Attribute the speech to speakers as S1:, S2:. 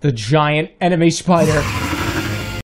S1: The giant enemy spider.